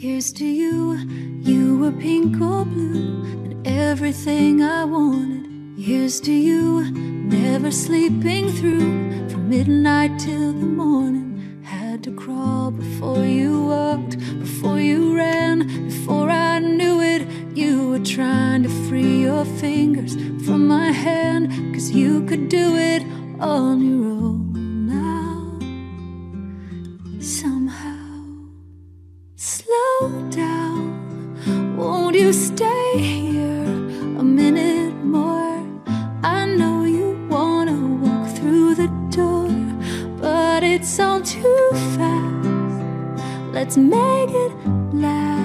Here's to you, you were pink or blue, and everything I wanted. Here's to you, never sleeping through from midnight till the morning. Had to crawl before you walked, before you ran, before I your fingers from my hand, cause you could do it on your own now. Somehow. Slow down, won't you stay here a minute more? I know you wanna walk through the door, but it's all too fast. Let's make it last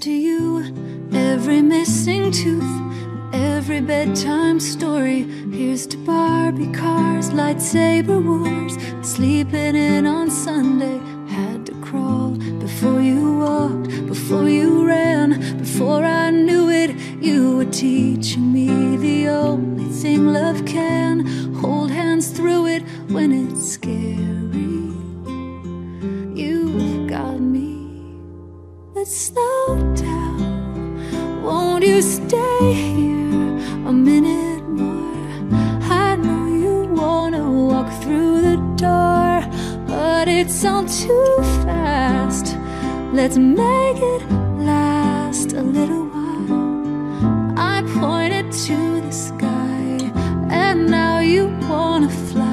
To you, every missing tooth, every bedtime story. Here's to Barbie cars, lightsaber wars, sleeping in on Sunday. Had to crawl before you walked, before you ran, before I knew it. You were teaching me the only thing love can hold hands through it when it's stay here a minute more? I know you wanna walk through the door, but it's all too fast. Let's make it last a little while. I pointed to the sky, and now you wanna fly.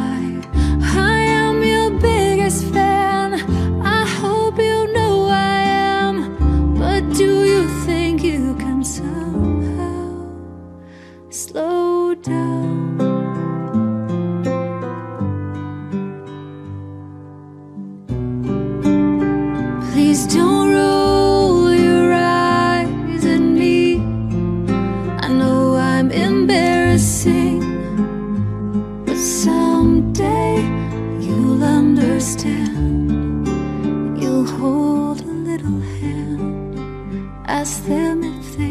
Roll your eyes at me. I know I'm embarrassing, but someday you'll understand. You'll hold a little hand, ask them if they